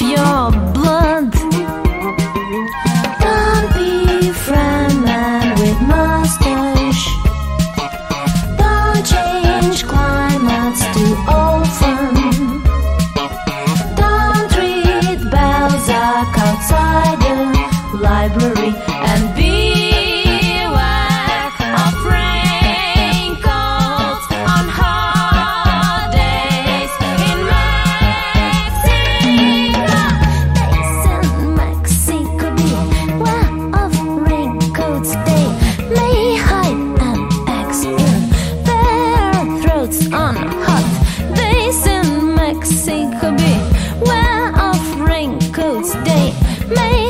your blood. be. Wear off raincoats, they may.